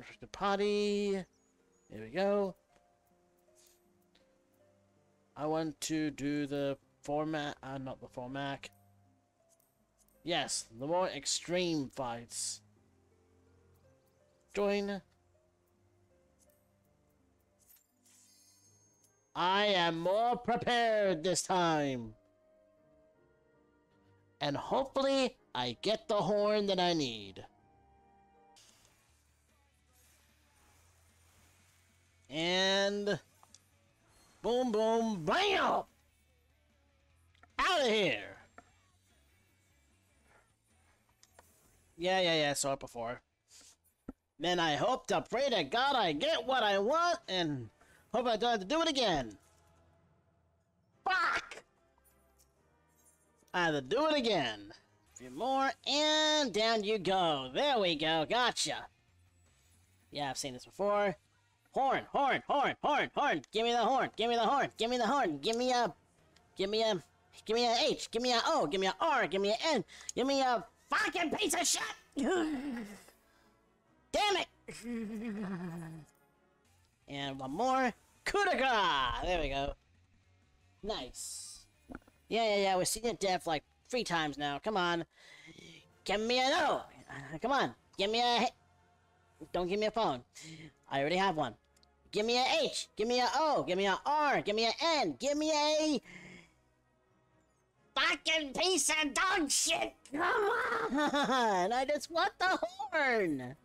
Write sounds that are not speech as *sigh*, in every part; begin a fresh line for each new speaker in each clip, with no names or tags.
unrestricted party. Here we go. I want to do the format, uh, not the format. Yes, the more extreme fights. Join. I am more prepared this time. And hopefully, I get the horn that I need. And boom, boom, bam! Out of here! Yeah, yeah, yeah, saw it before. Then I hope to pray to God I get what I want and hope I don't have to do it again. Fuck! I have to do it again. A few more, and down you go. There we go, gotcha. Yeah, I've seen this before. Horn, horn, horn, horn, horn. Give me the horn. Give me the horn. Give me the horn. Give me a, give me a, give me a H. Give me a O. Give me a R. Give me a N. Give me a fucking piece of shit. *laughs* Damn it. and one more. Coup de grace. There we go. Nice. Yeah, yeah, yeah. We've seen it death like three times now. Come on. Give me an O. Come on. Give me a. Don't give me a phone. I already have one. Give me a H. Give me a O. Give me a R. Give me a N. Give me a. Fucking piece of dog shit. Come on. I just want the horn.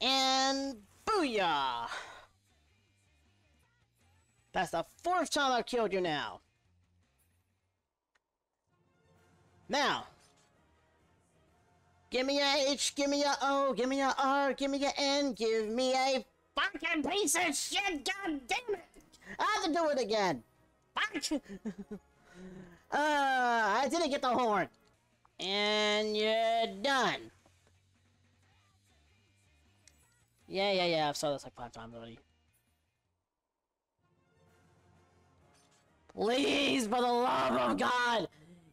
And booyah. That's the fourth time I've killed you now. Now, give me a H, give me a O, give me a R, give me a N, give me a fucking piece of shit, god damn it! I have to do it again! Fuck! *laughs* uh, I didn't get the horn. And you're done. Yeah, yeah, yeah, I've saw this like five times already. Please, for the love of God,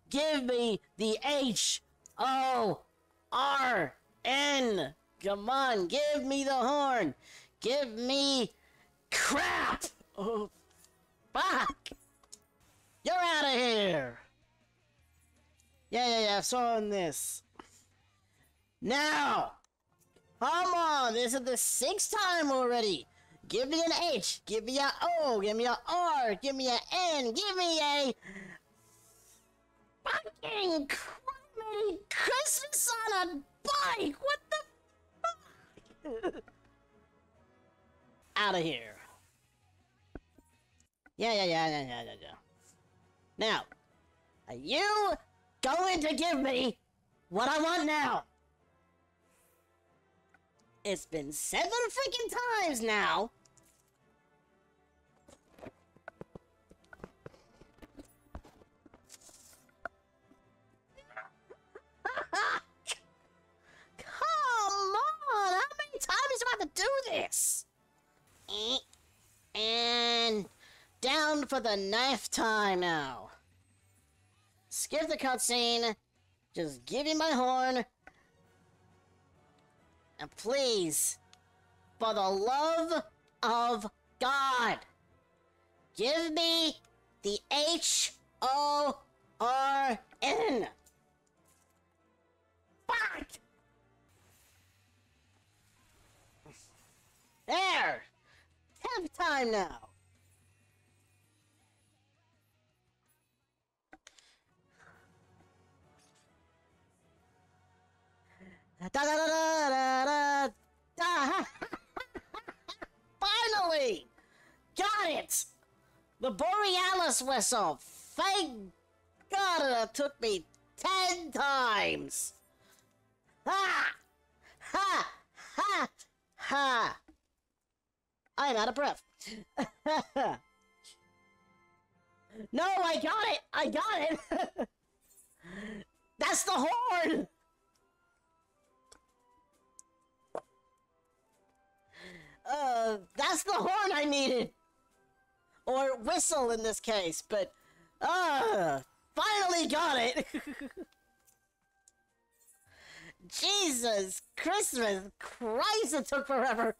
give me the H O R N. Come on, give me the horn. Give me crap. Oh, fuck. You're out of here. Yeah, yeah, yeah. I saw in this. Now, come on. This is the sixth time already. Give me an H. Give me a O. Give me a R. Give me a N. Give me a fucking Christmas on a bike. What the fuck? *laughs* Out of here. Yeah, yeah, yeah, yeah, yeah, yeah, yeah. Now, are you going to give me what I want now? It's been seven freaking times now. For the knife time now. Skip the cutscene. Just give me my horn. And please, for the love of God, give me the H O R N. Fuck! There! Time now! Da da da da da da! Finally! Got it! The Borealis whistle! Thank God it took me ten times! Ha! Ha! Ha! Ha! I'm out of breath. no, I got it! I got it! That's the horn! That's the horn I needed! Or whistle in this case, but, uh, finally got it! *laughs* Jesus Christmas Christ, it took forever.